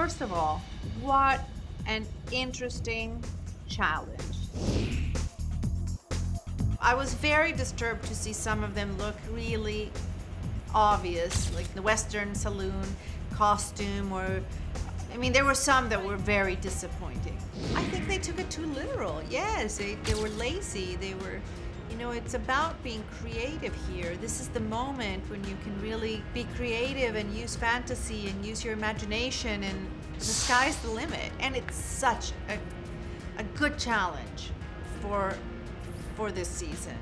First of all, what an interesting challenge. I was very disturbed to see some of them look really obvious, like the Western saloon costume, or I mean, there were some that were very disappointing. I think they took it too literal. Yes, they, they were lazy. They were, know, it's about being creative here. This is the moment when you can really be creative and use fantasy and use your imagination, and the sky's the limit. And it's such a, a good challenge for for this season.